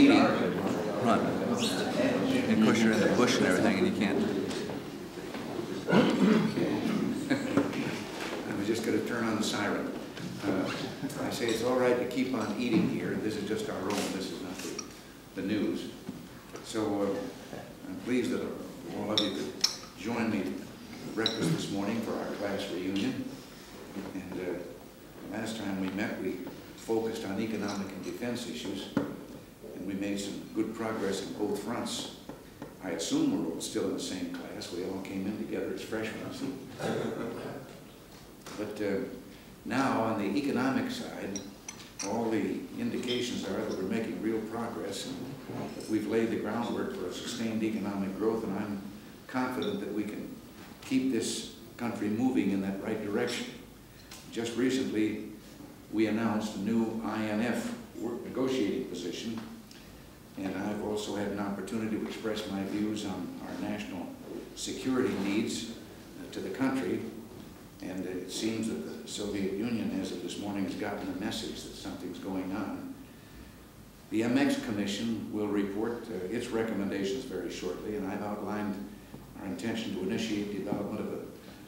eating. Run. And course, you're in the bush and everything, and you can't. I was just gonna turn on the siren. Uh, I say it's all right to keep on eating here, this is just our own, this is not the, the news. So, uh, I'm pleased that all of you could join me at breakfast this morning for our class reunion. And, uh, last time we met, we focused on economic and defense issues, we made some good progress in both fronts. I assume we're all still in the same class, we all came in together as freshmen. But uh, now, on the economic side, all the indications are that we're making real progress, and that we've laid the groundwork for a sustained economic growth, and I'm confident that we can keep this country moving in that right direction. Just recently, we announced a new INF work negotiating position, and I've also had an opportunity to express my views on our national security needs uh, to the country. And it seems that the Soviet Union, as of this morning, has gotten the message that something's going on. The MX Commission will report uh, its recommendations very shortly, and I've outlined our intention to initiate development of a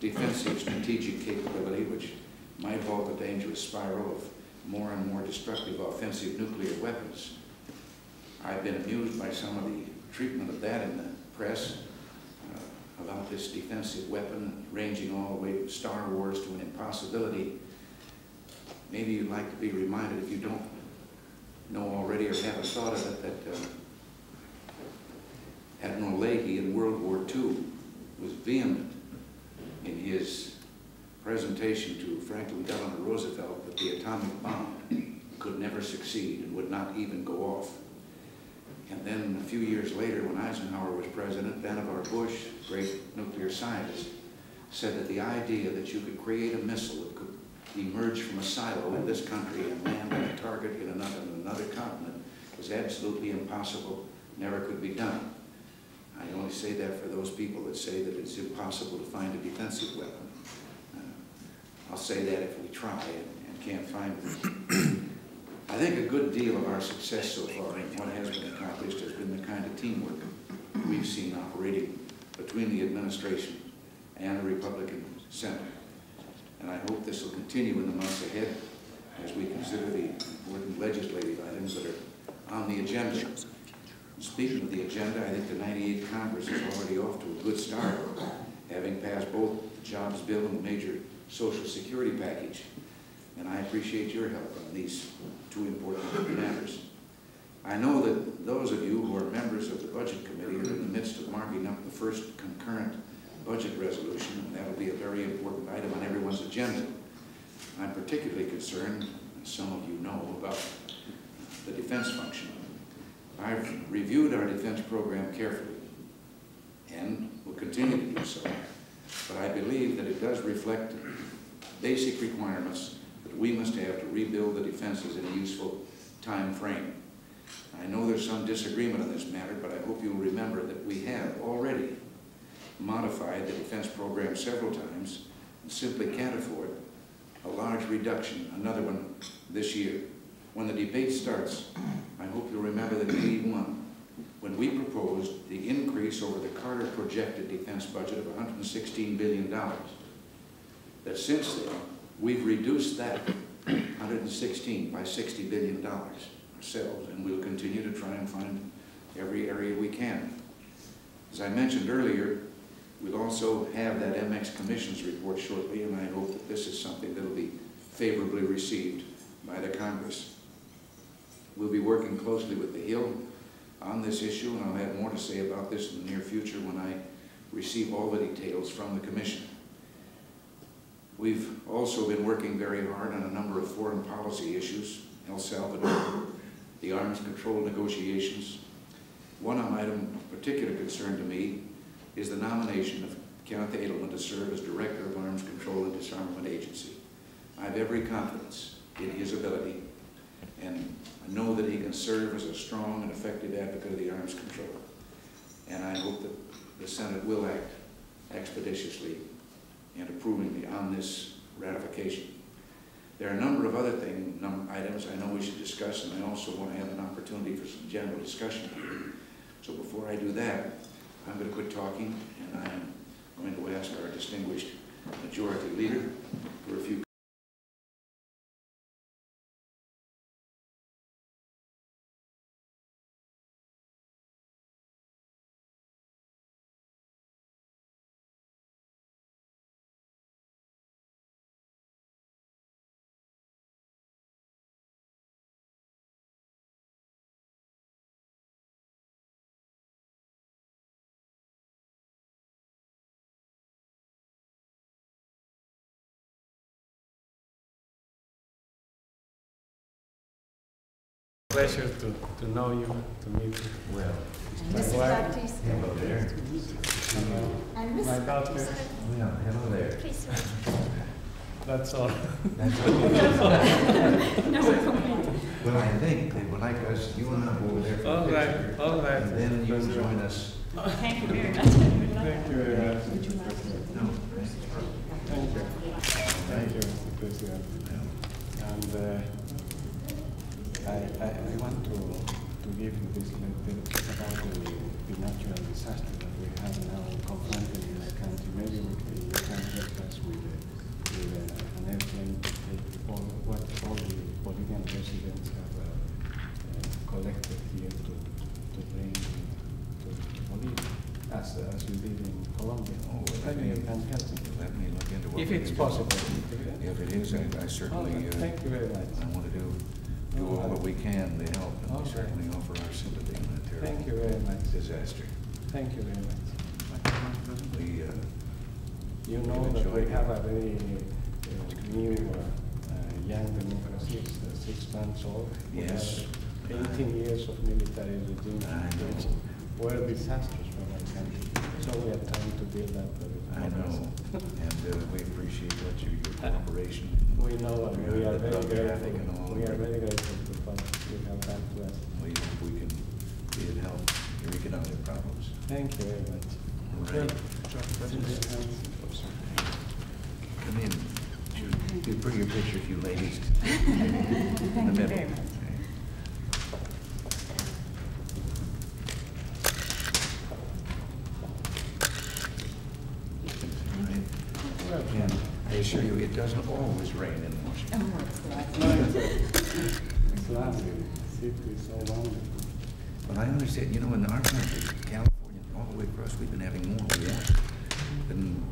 defensive strategic capability which might halt the dangerous spiral of more and more destructive offensive nuclear weapons. I've been amused by some of the treatment of that in the press uh, about this defensive weapon ranging all the way from Star Wars to an impossibility. Maybe you'd like to be reminded, if you don't know already or haven't thought of it, that uh, Admiral Leahy in World War II was vehement in his presentation to Franklin Delano Roosevelt that the atomic bomb could never succeed and would not even go off. And then a few years later, when Eisenhower was president, Vannevar Bush, great nuclear scientist, said that the idea that you could create a missile that could emerge from a silo in this country and land on a target in another, in another continent was absolutely impossible, never could be done. I only say that for those people that say that it's impossible to find a defensive weapon. Uh, I'll say that if we try and, and can't find it. I think a good deal of our success so far and what has been accomplished has been the kind of teamwork we've seen operating between the administration and the Republican Senate. And I hope this will continue in the months ahead as we consider the important legislative items that are on the agenda. Speaking of the agenda, I think the 98th Congress is already off to a good start, having passed both the jobs bill and the major Social Security package. And I appreciate your help on these two important matters. I know that those of you who are members of the Budget Committee are in the midst of marking up the first concurrent budget resolution, and that'll be a very important item on everyone's agenda. I'm particularly concerned, as some of you know, about the defense function. I've reviewed our defense program carefully and will continue to do so, but I believe that it does reflect basic requirements that we must have to rebuild the defenses in a useful time frame. I know there's some disagreement on this matter, but I hope you'll remember that we have already modified the defense program several times and simply can't afford a large reduction, another one this year. When the debate starts, I hope you'll remember that in 81, when we proposed the increase over the Carter projected defense budget of $116 billion, that since then, we've reduced that 116 by $60 billion ourselves, and we'll continue to try and find every area we can. As I mentioned earlier, we'll also have that MX Commission's report shortly, and I hope that this is something that will be favorably received by the Congress. We'll be working closely with the Hill on this issue, and I'll have more to say about this in the near future when I receive all the details from the Commission. We've also been working very hard on a number of foreign policy issues, El Salvador, the arms control negotiations. One item of particular concern to me is the nomination of Kenneth Adelman to serve as Director of Arms Control and Disarmament Agency. I have every confidence in his ability, and I know that he can serve as a strong and effective advocate of the arms control. And I hope that the Senate will act expeditiously and approvingly on this ratification. There are a number of other thing, items I know we should discuss, and I also want to have an opportunity for some general discussion. So before I do that, I'm going to quit talking, and I am going to ask our distinguished majority leader for a few Pleasure to, to know you, to meet you. Well, My Mrs. wife. Baptiste. hello there. And My Mrs. daughter. Well, hello there. Please. That's all. That's Well, I think they would like us, you and I go over there for a All right, picture. all right. And then you'll join us. Thank you very much. Thank you very much. No. Thank you. Thank you, Mr. President. And uh, I, I, I want to, to give you this little bit about the, the natural disaster that we have now confronted in this country. Maybe we can, you can help us with, uh, with uh, an airplane to take all, what all the Bolivian residents have uh, uh, collected here to, to bring to, to Bolivia, as, as we did in Colombia. Oh, well, Maybe you let me- can help me. Let me look into what. If it's can do. possible. If it is, I I certainly, uh, Thank you very much. I want to do, do all that we can to help, and we certainly offer our sympathy in that Thank you very much. disaster. Thank you very much. We, uh, You know that we have a very uh, new, uh, uh, young democracy, it's, uh, six months old. We have Yes. Eighteen years of military regime. I know. which Were disastrous for my country. So we are trying to build up I know, and uh, we appreciate what you, your cooperation. We know, and we are very Drug traffic grateful, we are very grateful for what you have done to us. We, hope we can be of help your economic problems. Thank you very much. All right. Come in. You bring your picture, if you ladies. Thank you very much. And I assure you, it doesn't always rain in Washington. Oh, it's lovely. It's, it's lovely, so wonderful. But I understand, you know, in our country, California, all the way across, we've been having more warm than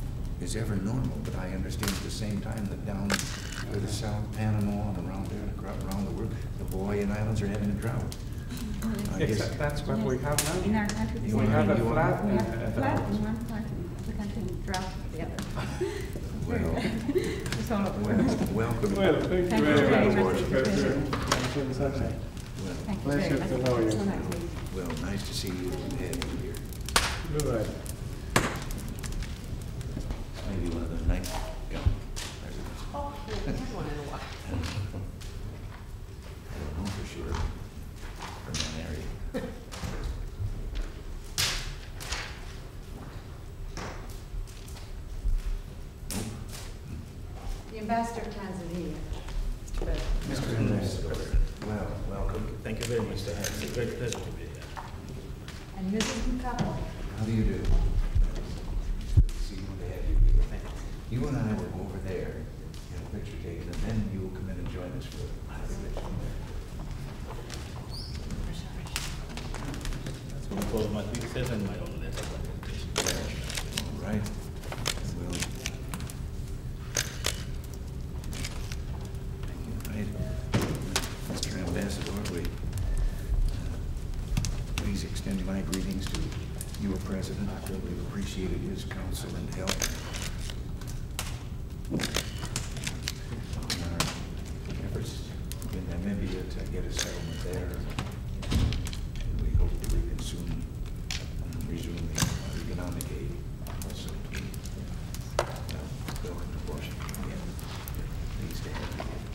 is ever normal. But I understand at the same time that down to the South Panama and around there, and around the world, the Hawaiian Islands are having a drought. I guess- That's what we have In now. our country. You We have a thing. You are- flat. We and have a flat drought. in one part, the country and drought in the other. Well, It's all over. well, welcome. Well, thank you very very much. much, Mr. Mr. President. President. Thank you so much. Well, Thank you very Pleasure to know you. Nice to well, nice to see you and have you here. You're. Maybe one of the nice young presidents. Oh, we haven't had one in a while. I don't know for sure from that area. The ambassador Tanzania, Mr. President. Mr. Ambassador, well, welcome. Thank you very much to have, it's a great pleasure to be here. And Mrs. Mkapa. How do you do? It's good to see you and to have you here. You and I will go over there, get a picture taken, and then you will come in and join us for a picture. That's what we call my pictures and my own letter of recommendation. All right. Well. Right. Mr. Ambassador, we, uh, please extend my greetings to your president. I really appreciated his counsel and help. In our efforts in Namibia to get a settlement there. And we hope that we can soon uh, resume the uh, economic aid also. Well, Welcome to Washington again. Pleased to have you here.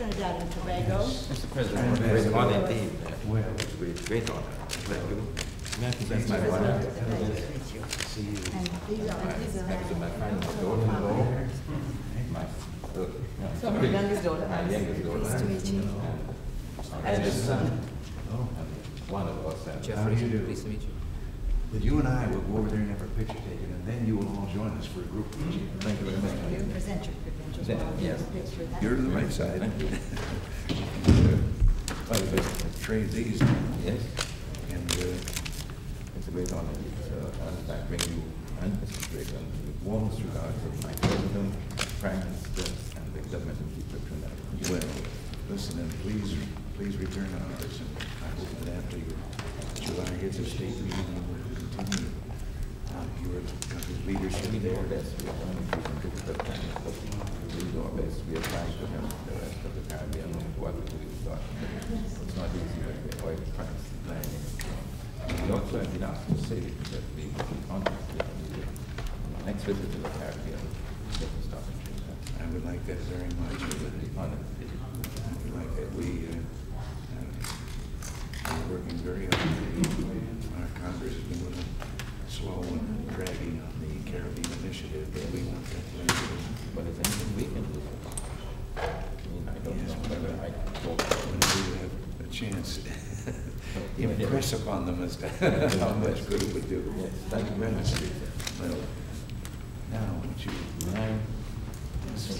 Trinidad and Tobago. Mr. President, great honor indeed. Well, Great, great honor. Thank you. That's my wife. See you. And these are, these are. Next to my friend, my daughter-in-law, my, So my youngest daughter, my youngest daughter. Nice to meet you. And our eldest son. And one of us. and- Jeffrey, pleased to meet you. But you and I will go over there and have a picture taken, and then you will all join us for a group picture. Mm-hmm. Thank you very much. You present your Yeah, yes. take a picture. That's- You're to the right side. Well, just trade these. Yes. And, uh, it's a great honor, uh, I bring you, and Mr. Strickland, with warmest regards of my president, Frank, and the government of Trinidad. Well, listen, and please, please return ours, and I hope that after your July a state meeting, will continue uh, your country's leadership there. We do our best, we are trying to keep in touch with the but we do our best, we are trying to help the rest of the Caribbean, what we do. It's not easy, but we avoid price planning. We also have been asked to say that we will contacted the next visit to the Caribbean, let us stop in Trinidad. I would like that very much, I would be honored. I would like that we, uh, uh, we're working very hard. Our Congress has been a little slow and dragging on the Caribbean initiative, but we want to happen. But if anything we can do. I mean, I don't know whether I go. When we have a chance, to impress upon them as to how much good it would do. Yes, thank you very much. Well, now, would you mind? Yes. I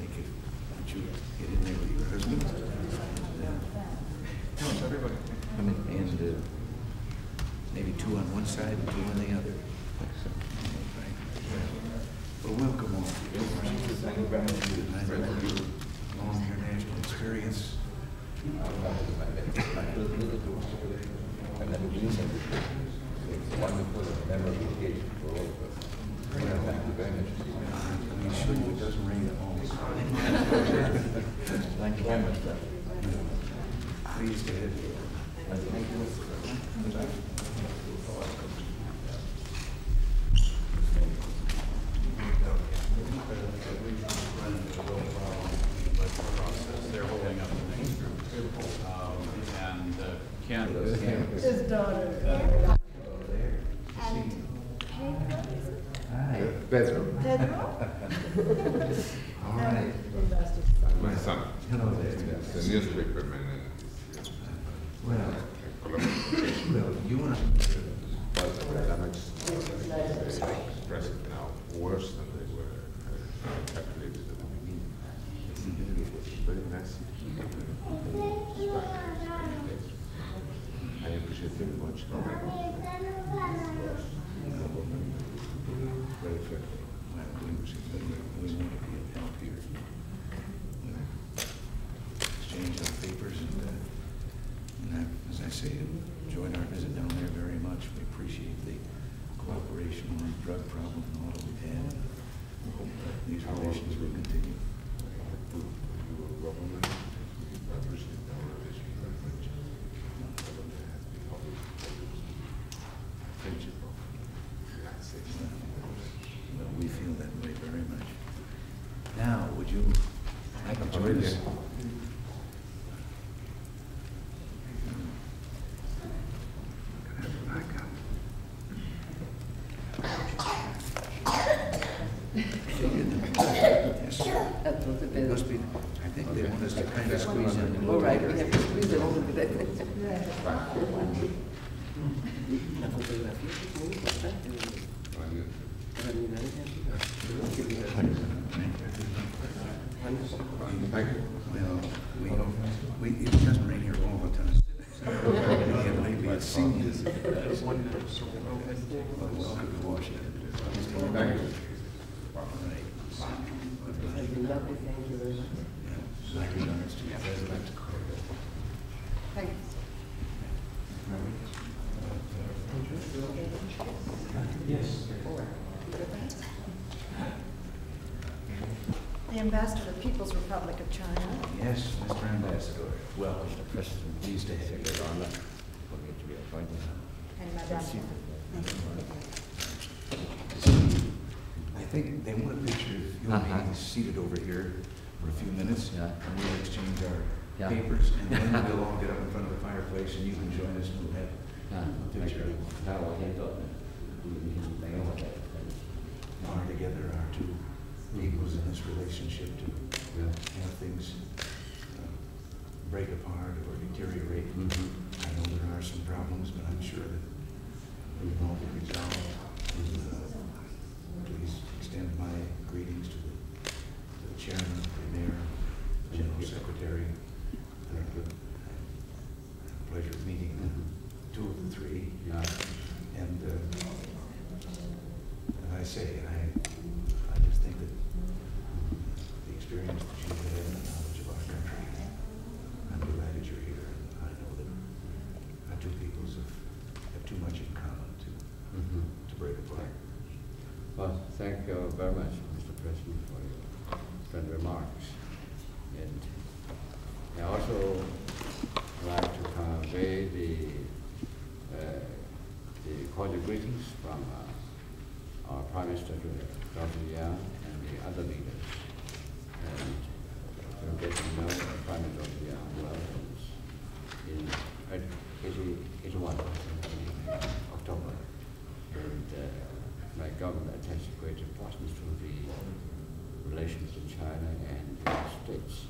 think if, would you get in there with your husband? No, it's everybody. I mean, and, uh, maybe two on one side and two on the other. Well, welcome all. I long international experience. Wonderful, memorable occasion for all of us. Thank you very much. Be sure it doesn't rain at home. Thank you very much, sir. Pleased to have you. Thank you. They're holding up the next group. Um, And uh, Ken, His daughter. Hi. Pedro, Pedro? All right. my son, Hello there. the newspaper man. Well, well, you and I, But the damage expressed now worse than they were uh, calculated at the beginning. Very nice. I appreciate very much. Very we, we want to be of help here. We'll Exchange our papers and, uh, and I- as I say, enjoyed our visit down there very much. We appreciate the cooperation on the drug problem and all that we've had. We hope that these relations will continue. To your government, I appreciate our relation very much. Government has been always friendship of the United States. Well, we feel that way very much. You like to join us? Yes. It must be, I think they want us to kind of squeeze in. All right, we have to squeeze it a little bit. Thank you. Well, we, don't- we, it doesn't rain here all uh, the time. Yeah, maybe it's seen. Well, welcome to Washington. Thank you. All right. Thank you, lovely, thank you very much. Yeah, My regards to you, President. Thanks. The ambassador of the People's Republic of China. Yes, Mr. Ambassador. Well, Mr. President, please to have good honor. For that. to be appointed. And Madame. I think they want a picture of you uh -huh. seated over here for a few minutes, yeah. and we'll exchange our yeah. papers, and then we'll all get up in front of the fireplace, and you can join us, and we'll have a picture. Now, I can't. We can hang out together, our two Pete was in this relationship to yeah. have things uh, break apart or deteriorate. Mm -hmm. I know there are some problems, but I'm sure that we can all be resolved. Uh, please extend my greetings to the, to the chairman, the mayor, the general secretary. Uh, pleasure of meeting them. Mm-hmm. two of the three. Yeah. And uh, I say, I experience that you've had and the knowledge of our country, I'm delighted you're here. And I know that our two peoples have, have too much in common to, mhm. to break apart. Well, thank you very much, Mr. President, for your kind remarks. And I also like to convey the, uh, the cordial greetings from uh, our Prime Minister, Dr. Yang, and the other leaders. Getting in uh, 81, in October. And uh, my government attaches great importance to the relations in China and the States.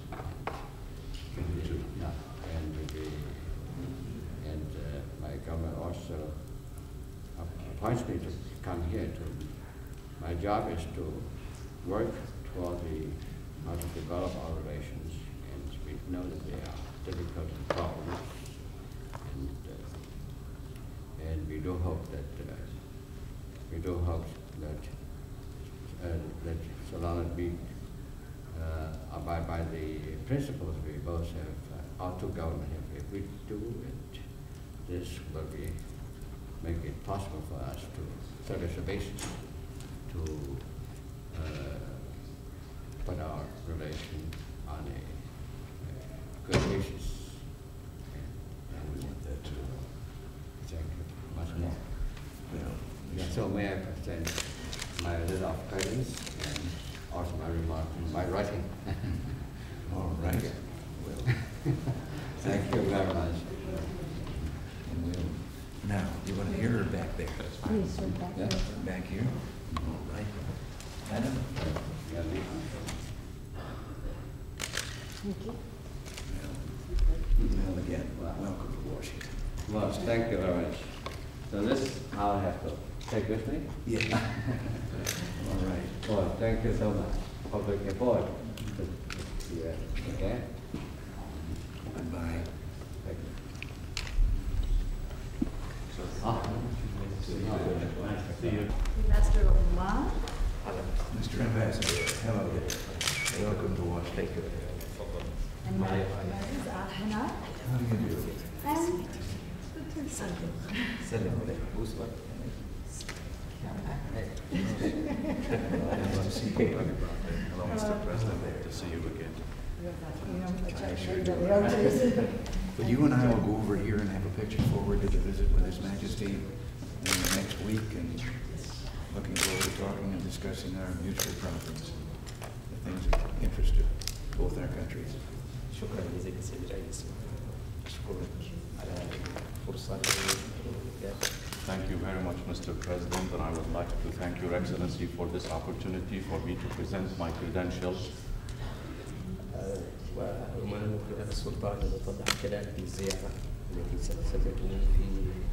And, uh, my government also appoints me to come here to, my job is to work toward the, how to develop our relations, and we know that they are difficult and problems, and, uh, and we do hope that, uh, we do hope that, uh, that so long as we abide by the principles we both have, uh, our two governments if we do it, this will be, make it possible for us to serve as a basis to uh, put our relation on a uh, good basis. And- And we want that to, Thank you much more. well, Yeah, so may I present my letter of credence and also my remark, my writing? all right. Well, Thank you very much. we'll, now, you want to hear her back there? Please, sir, back Yeah. Back here? All right. Madam? Yeah, the- Thank you. Well, again, welcome to Washington. Well, thank you very much. So this I'll have to take with me. Yeah. All right. Well, thank you so much. Public report. Yeah, okay? Goodbye. Thank you. Ah. Nice to see you. Ambassador Oman? Mr. Ambassador, hello. Welcome to Washington. You? And to to to. But you and I will go over here and have a picture forward to the visit with His Majesty in the next week and looking forward to talking and discussing our mutual problems, the things that interest both our countries. شكرا جزيلا سيد الرئيس أشكرك على الفرصة Thank you very much, Mr. President, and I would like to thank Your Excellency for this opportunity for me to present my credentials. وما نقول السلطان لتوضح كذلك الزيارة التي ستكون في 11 من شهر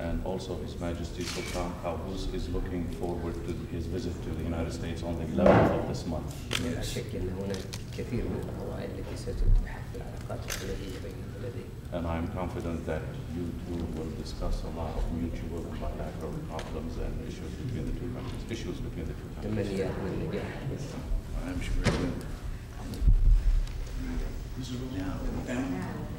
And also His Majesty Sultan Qaboos is looking forward to his visit to the United States on the 11th of this month. لا شك أن هناك كثير من القضايا التي ستتبحث في العلاقات الدولية بين البلدين And I'm confident that you two will discuss a lot of mutual and bilateral problems and issues between the two countries, issues between the two countries. تمنيات من النجاح I'm sure it will. Now,